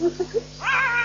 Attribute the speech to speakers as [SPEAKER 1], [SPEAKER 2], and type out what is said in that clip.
[SPEAKER 1] Oh.